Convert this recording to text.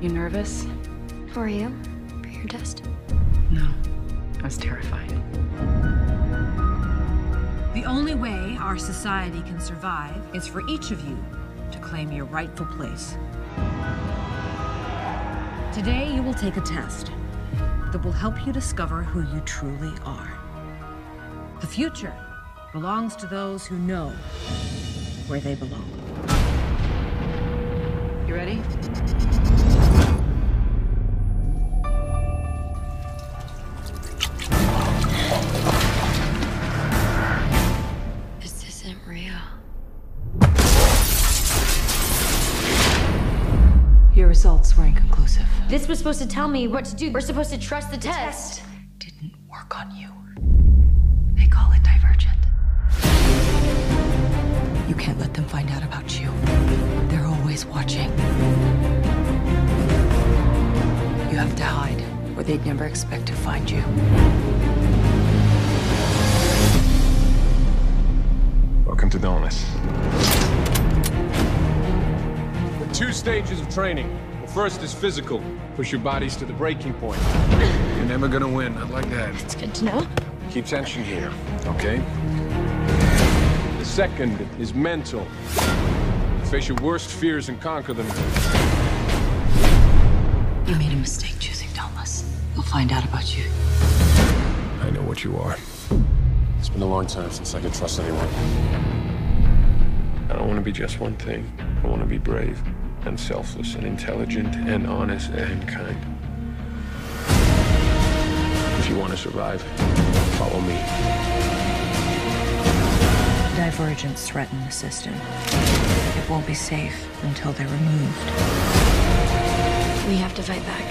You nervous? How are you? For your test? No. I was terrified. The only way our society can survive is for each of you to claim your rightful place. Today, you will take a test that will help you discover who you truly are. The future belongs to those who know where they belong. You ready? Your results were inconclusive. This was supposed to tell me what to do. We're supposed to trust the test. Didn't work on you. They call it divergent. You can't let them find out about you. They're always watching. You have to hide or they'd never expect to find you. Welcome to Dauntless. Two stages of training. The first is physical. Push your bodies to the breaking point. You're never gonna win, not like that. It's good to know. Keep tension here, okay? The second is mental. Face your worst fears and conquer them. You made a mistake choosing Dauntless. They'll find out about you. I know what you are. It's been a long time since I could trust anyone. I don't want to be just one thing. I want to be brave and selfless and intelligent and honest and kind. If you want to survive, follow me. Divergents threaten the system. It won't be safe until they're removed. We have to fight back.